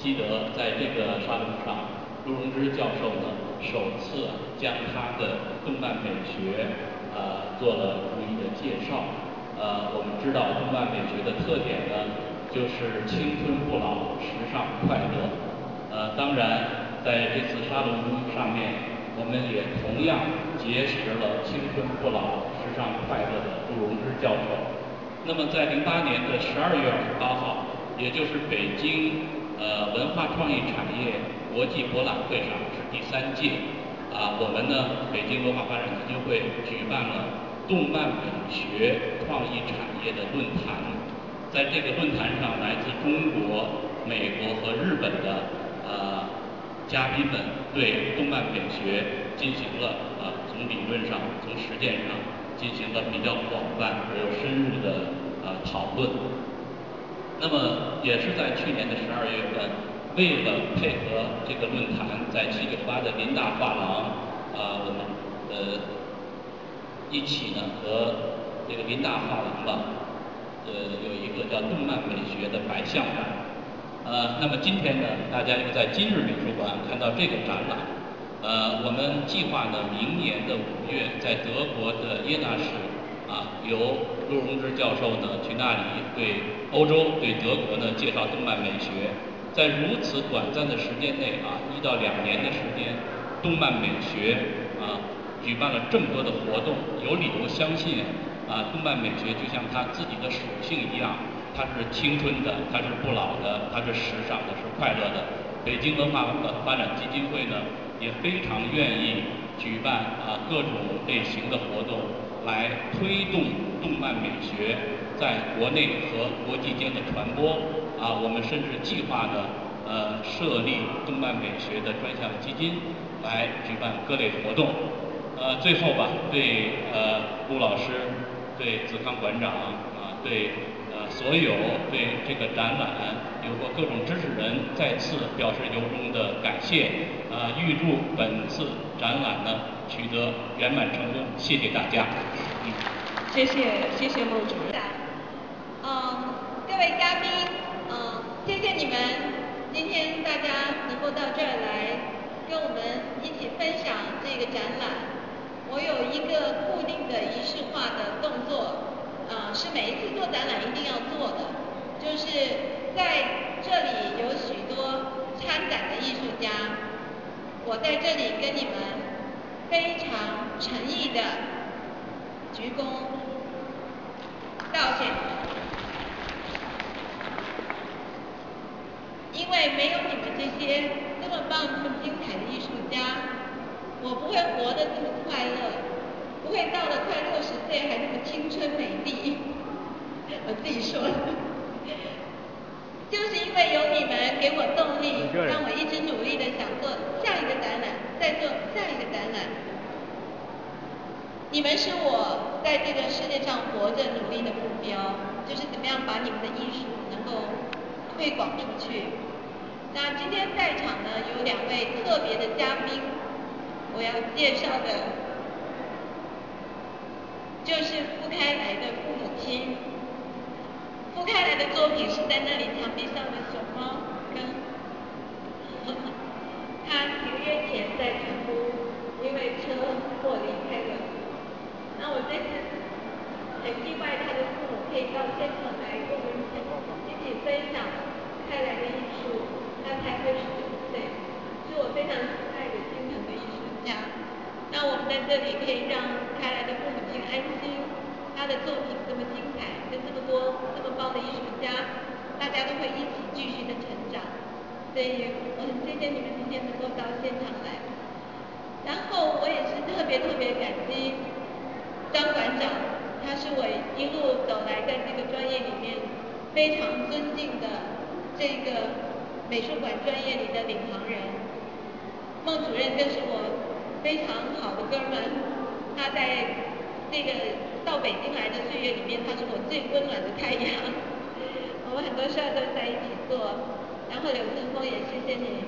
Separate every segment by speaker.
Speaker 1: 记得在这个沙龙上，陆荣枝教授呢首次将他的动漫美学呃做了逐一的介绍。呃，我们知道动漫美学的特点呢，就是青春不老，时尚快乐。呃，当然在这次沙龙上面，我们也同样结识了青春不老、时尚快乐的陆荣枝教授。那么在零八年的十二月二十八号，也就是北京呃文化创意产业国际博览会上是第三届啊，我们呢北京文化发展基金会举办了动漫美学创意产业的论坛，在这个论坛上，来自中国、美国和日本的呃嘉宾们对动漫美学进行了啊从理论上、从实践上。进行了比较广泛而又深入的呃讨论。那么也是在去年的十二月份，为了配合这个论坛，在七九八的林大画廊啊，我们呃一起呢和这个林大画廊吧，呃有一个叫动漫美学的百象展。呃，那么今天呢，大家又在今日美术馆看到这个展览。呃，我们计划呢，明年的五月在德国的耶拿市啊，由陆荣之教授呢去那里对欧洲、对德国呢介绍动漫美学。在如此短暂的时间内啊，一到两年的时间，动漫美学啊举办了这么多的活动，有理由相信啊，动漫美学就像它自己的属性一样，它是青春的，它是不老的，它是时尚的，是快乐的。北京文化发展基金会呢。也非常愿意举办啊各种类型的活动，来推动动漫美学在国内和国际间的传播。啊，我们甚至计划呢，呃，设立动漫美学的专项基金，来举办各类活动。呃，最后吧，对呃陆老师，对子康馆长啊，对所有对这个展览。有过各种支持人再次表示由衷的感谢，啊，预祝本次展览呢取得圆满成功，谢谢大家。
Speaker 2: 嗯谢谢谢谢孟主任。嗯，各位嘉宾，嗯，谢谢你们今天大家能够到这儿来跟我们一起分享这个展览。我有一个固定的仪式化的动作，是每一次做展览一定要做的，就是。在这里有许多参展的艺术家，我在这里跟你们非常诚意的鞠躬道歉，因为没有你们这些这么棒、这么精彩的艺术家，我不会活得这么快乐，不会到了快六十岁还那么青春美丽，我自己说的。就是因为有你们给我动力，让我一直努力的想做下一个展览，再做下一个展览。你们是我在这个世界上活着努力的目标，就是怎么样把你们的艺术能够推广出去。那今天在场呢有两位特别的嘉宾，我要介绍的，就是傅开来的父母亲。傅开来的作品是在那里墙壁上的熊猫，跟他几个月前在成都因为车祸离开了。那我这次很意外，他的父母可以到现场来跟我们一起分享开来的艺术。他才二十九岁，是我非常喜爱的心疼的艺术家。那我们在这里可以让开来的父母亲安心，他的作品这么精彩，跟这么多这么棒。的艺术家，大家都会一起继续的成长，所以我很谢谢你们今天能够到现场来。然后我也是特别特别感激张馆长，他是我一路走来在这个专业里面非常尊敬的这个美术馆专业里的领航人。孟主任更是我非常好的哥们，他在这个。到北京来的岁月里面，他是我最温暖的太阳。我们很多事儿都在一起做，然后柳春风也谢谢你，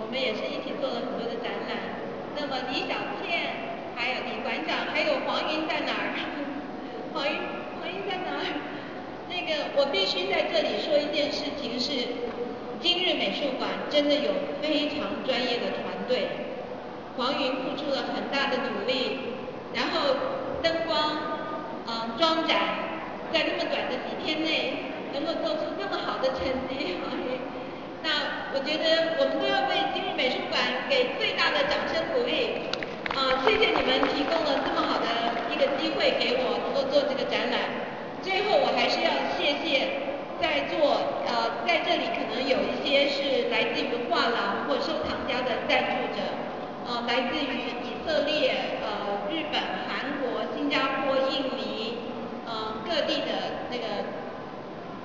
Speaker 2: 我们也是一起做了很多的展览。那么李小倩，还有李馆长，还有黄云在哪儿？黄云，黄云在哪儿？那个我必须在这里说一件事情是，今日美术馆真的有非常专业，黄云付出了很大的努力，然后灯光，嗯，装展，在这么短的几天内能够做出那么好的成绩，黄云，那我觉得我们都要为今日美术馆给最大的掌声鼓励，啊，谢谢你们提供了这么好的一个机会给我能够做这个展览。最后我还是要谢谢在座呃在这里可能有一些是来自于画廊或收藏家的赞助者，呃来自于以色列、呃日本、韩国、新加坡、印尼，呃各地的那个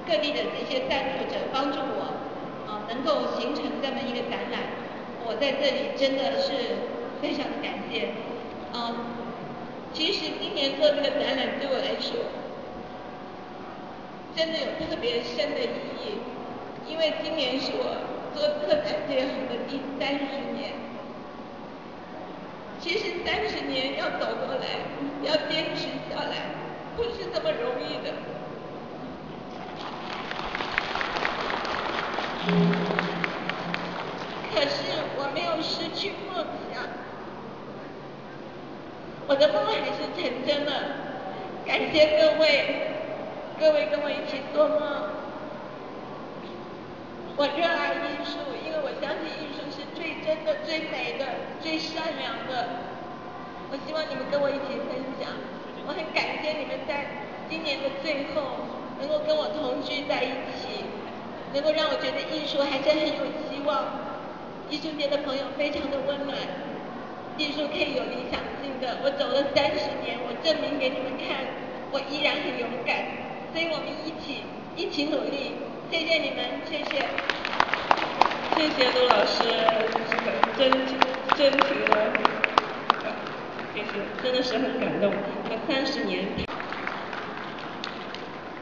Speaker 2: 各地的这些赞助者帮助我，啊能够形成这么一个展览，我在这里真的是非常的感谢。嗯，其实今年做这个展览对我来说。真的有特别深的意义，因为今年是我做特展这行的第三十年。其实三十年要走过来，要坚持下来，不是这么容易。我的梦还是成真了。感谢各位。各位跟我一起做梦。我热爱艺术，因为我相信艺术是最真的、最美的、最善良的。我希望你们跟我一起分享。我很感谢你们在今年的最后能够跟我同聚在一起，能够让我觉得艺术还是很有希望。艺术界的朋友非常的温暖，艺术可以有理想性的。我走了三十年，我证明给你们看，我依然很勇敢。所以我们一起一起努力，谢谢你们，谢谢，
Speaker 3: 谢谢陆老师真真情的，谢谢，真的是很感动。那三十年，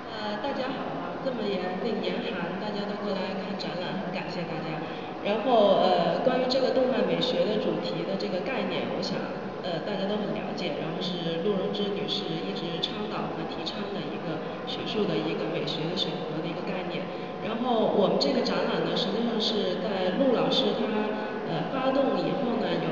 Speaker 3: 呃，大家好啊，这么严那严寒，大家都过来看展览，很感谢大家。然后呃，关于这个动漫美学的主题的这个概念，我想呃大家都很了解。然后是陆荣枝女士一直倡导和提倡的一个。学术的一个美学的选择的一个概念，然后我们这个展览呢，实际上是在陆老师他呃发动以后呢，有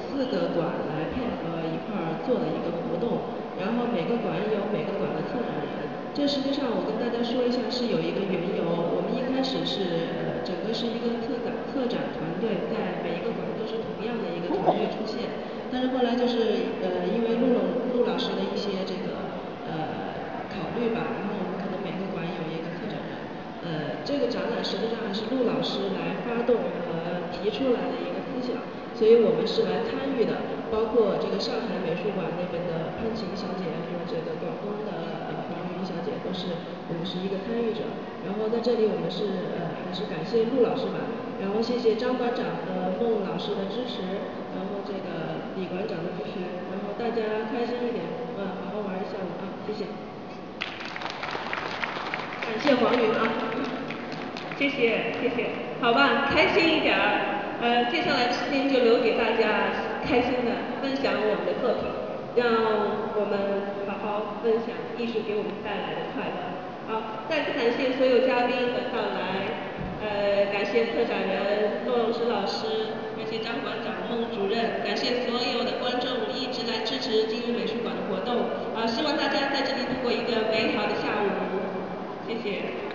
Speaker 3: 四个馆来配合一块儿做的一个活动，然后每个馆有每个馆的策展人，这实际上我跟大家说一下是有一个缘由，我们一开始是整个是一个策展策展团队，在每一个馆都是同样的一个团队出现，但是后来就是呃因为陆陆陆老师的一些这个呃。考虑吧，然后我们可能每个馆有一个策展人，呃，这个展览实际上还是陆老师来发动和提出来的一个思想，所以我们是来参与的，包括这个上海美术馆那边的潘晴小姐和这个广东的都是我们是一个参与者，然后在这里我们是呃还是感谢陆老师吧，然后谢谢张馆长和孟老师的支持，然后这个李馆长的支持，然后大家开心一点，嗯，好好玩一下午啊，谢谢。感谢黄云啊，谢谢谢谢，好吧，开心一点儿，呃，接下来的时间就留给大家开心的分享我们的作品，让我们好分享艺术给我们带来的快乐。好再次感谢所有嘉宾的到来呃感谢策展人孟石老师感谢张馆长孟主任感谢所有的观众一直来支持金鹰美术馆的活动。啊希望大家在这里度过一个美好的下午。谢谢。